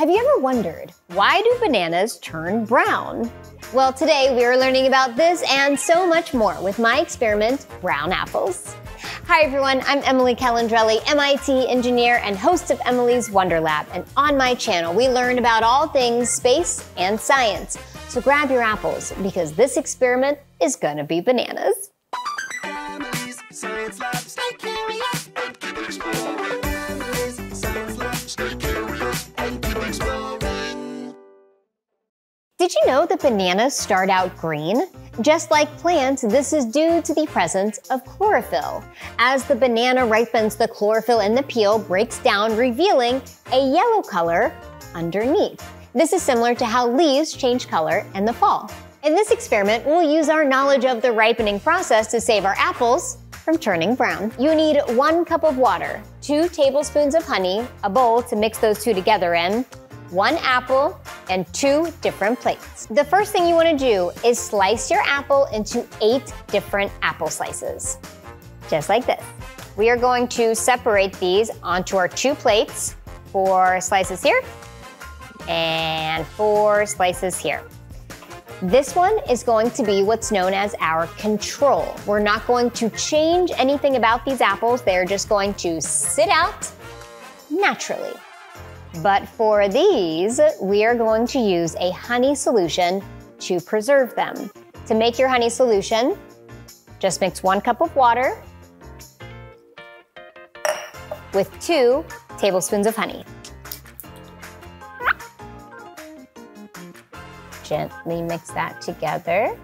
Have you ever wondered why do bananas turn brown? Well, today we are learning about this and so much more with my experiment, Brown Apples. Hi everyone, I'm Emily Calandrelli, MIT engineer and host of Emily's Wonder Lab. And on my channel, we learn about all things space and science. So grab your apples because this experiment is gonna be bananas. Did you know that bananas start out green? Just like plants, this is due to the presence of chlorophyll. As the banana ripens, the chlorophyll in the peel breaks down, revealing a yellow color underneath. This is similar to how leaves change color in the fall. In this experiment, we'll use our knowledge of the ripening process to save our apples from turning brown. You need one cup of water, two tablespoons of honey, a bowl to mix those two together in, one apple, and two different plates. The first thing you wanna do is slice your apple into eight different apple slices, just like this. We are going to separate these onto our two plates, four slices here, and four slices here. This one is going to be what's known as our control. We're not going to change anything about these apples. They're just going to sit out naturally. But for these, we are going to use a honey solution to preserve them. To make your honey solution, just mix one cup of water with two tablespoons of honey. Gently mix that together.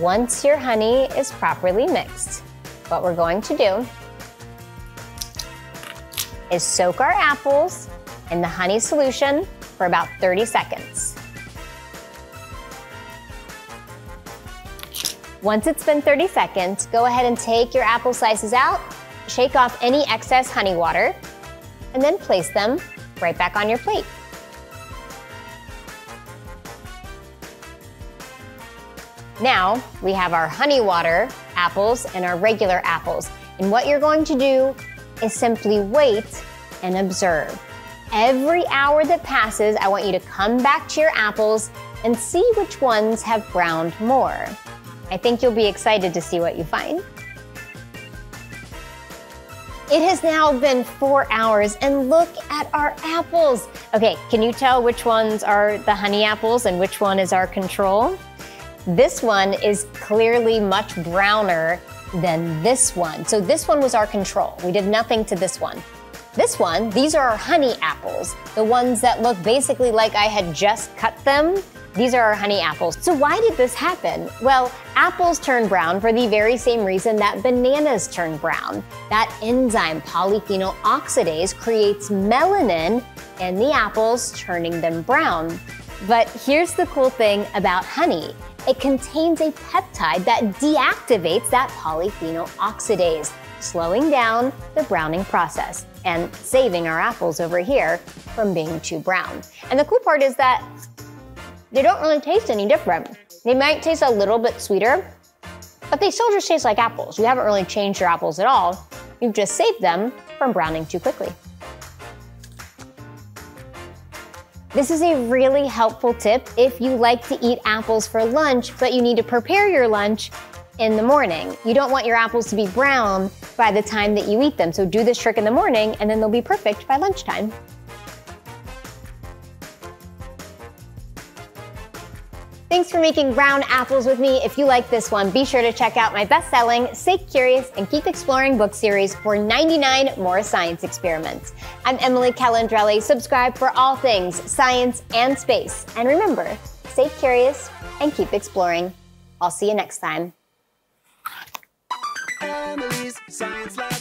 Once your honey is properly mixed, what we're going to do is soak our apples in the honey solution for about 30 seconds. Once it's been 30 seconds, go ahead and take your apple slices out, shake off any excess honey water, and then place them right back on your plate. Now we have our honey water apples and our regular apples. And what you're going to do is simply wait and observe. Every hour that passes, I want you to come back to your apples and see which ones have browned more. I think you'll be excited to see what you find. It has now been four hours and look at our apples. Okay, can you tell which ones are the honey apples and which one is our control? This one is clearly much browner than this one. So this one was our control. We did nothing to this one. This one, these are our honey apples, the ones that look basically like I had just cut them. These are our honey apples. So why did this happen? Well, apples turn brown for the very same reason that bananas turn brown. That enzyme, polyphenol oxidase, creates melanin in the apples, turning them brown. But here's the cool thing about honey. It contains a peptide that deactivates that polyphenol oxidase, slowing down the browning process and saving our apples over here from being too brown. And the cool part is that they don't really taste any different. They might taste a little bit sweeter, but they still just taste like apples. You haven't really changed your apples at all. You've just saved them from browning too quickly. This is a really helpful tip if you like to eat apples for lunch, but you need to prepare your lunch in the morning. You don't want your apples to be brown by the time that you eat them. So do this trick in the morning and then they'll be perfect by lunchtime. Thanks for making brown apples with me. If you like this one, be sure to check out my best-selling Stay Curious and Keep Exploring book series for 99 more science experiments. I'm Emily Calandrelli. Subscribe for all things science and space. And remember, stay curious and keep exploring. I'll see you next time. Science Lab.